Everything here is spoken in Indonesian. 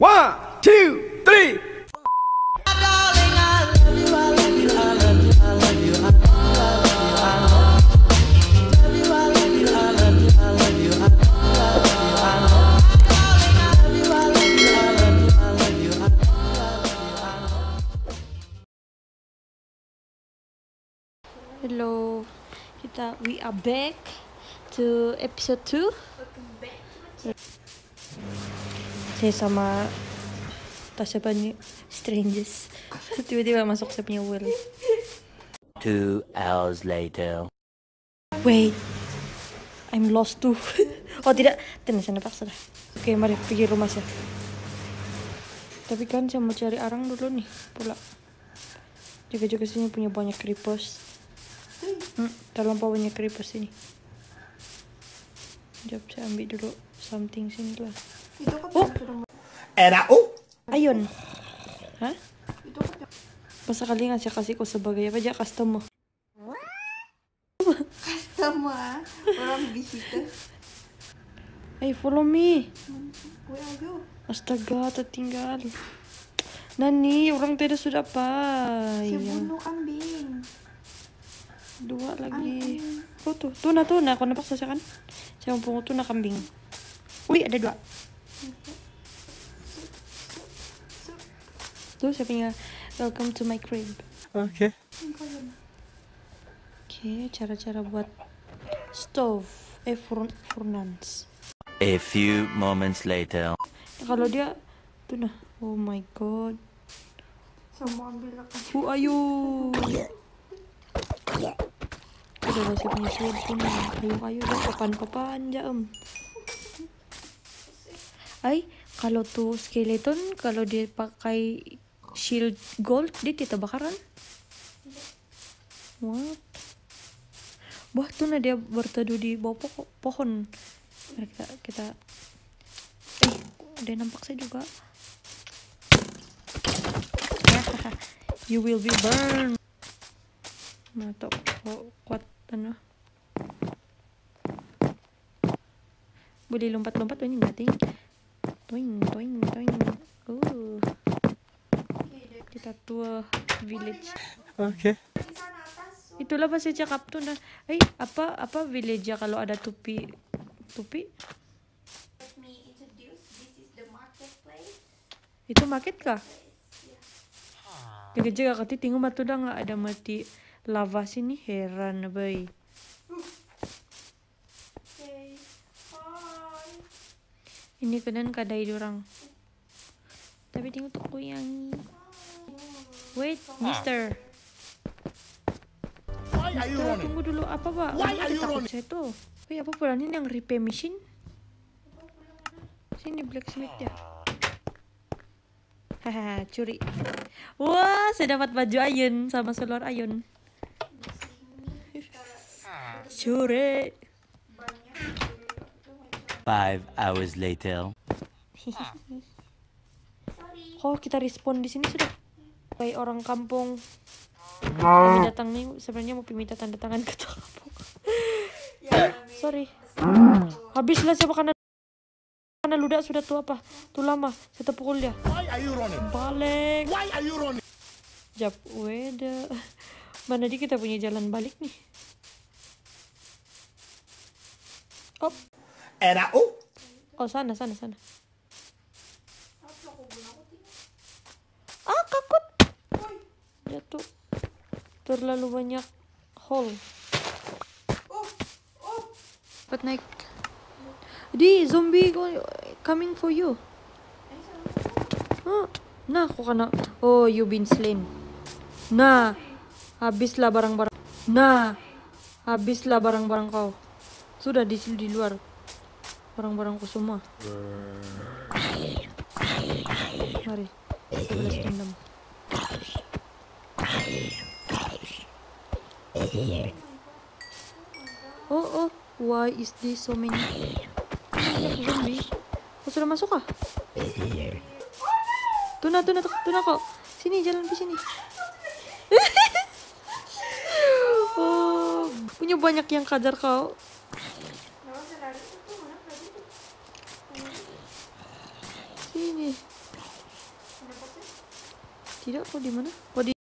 One, two, three. Hello, kita we are back to episode 2 Saya sama Tasya Banyu Strangers. Tiba-tiba masuk saya punya well Two hours later. Wait I'm lost too. Oh tidak, tenang saya paksa dah Oke mari pergi rumah saya Tapi kan saya mau cari arang dulu nih pula. Juga-juga sini punya banyak creepers. Hmm, Terlampau banyak creepers sini. Sekejap saya ambil dulu something sini lah Oh. Era oh. Ayun. Hah? Masa kali nggak saya kasih kau sebagai apa aja customer. Sama orang visitor. Eh follow me. Where are you? Astaga tertinggal. Nani orang tadi sudah apa? Saya Iya. bunuh kambing. Dua lagi. Oh tuh tuna tuna Kau nampak saya kan? Saya mau pungut tuna kambing. Wih ada dua Tuh saya punya Welcome to my crib Okay. Oke cara-cara buat Stove Eh furn furnace A few moments later. Kalau dia tuna Oh my god Sama ambil. Who are you? Udah punya sword pun Kayu-kayu dah papan-papan jam Ay, kalau tuh skeleton Kalau dia pakai shield gold tidak bakaran What? Wah tuh nah dia berteduh di bawah pokok, pohon Mari kita, Eh, dia nampak saya juga You will be burned. Matok ko kuat ano. Boleh lompat-lompat ini natin. Toing, toing, toing. Oh. Kita tua village. Okay. Itulah saya cakap tuh nah. Eh, apa apa village ya kalau ada tupi tupi? Itu market kah? Jaga-jaga kati tinggal matu dah nggak ada mati lava sini heran bay. Ini kanan kadai orang. Tapi tinggal tuh yang Wait, Mister. Why are you Mister, running? tunggu dulu apa pak? Why Kenapa are you running? saya tuh? Wih, apa peranin yang repair machine? Sini blacksmith ya. Hahaha, curi. Wah, saya dapat baju ayun sama seluar ayun. Curi. Five hours later. Oh, kita respon di sini sudah. Baik orang kampung. Kami datang nih sebenarnya mau minta tanda tangan ketua kampung. Sorry. Habislah saya makanan karena ludak sudah tua apa? Tuh lama. Saya terpukul dia. Why are you running? Balik. Why are you running? Jap, weda. Mana dia kita punya jalan balik nih? Oh, Era oh. oh sana, sana, sana. Terlalu banyak hole. Dapat naik. Di, zombie go- coming for you. Oh, nah, kok kena. Oh, you been slain. Nah, habislah barang-barang. Nah, habislah barang-barang kau. Sudah di di luar. Barang-barangku semua. Mari, kita balas dendam. Oh, oh, why is this so many? Banyak zombie. Kau sudah masuk kah? Tuna, tuna, tuna kau. Sini, jalan ke sini. oh, punya banyak yang kajar kau. Sini. Tidak, kok di mana? Kok di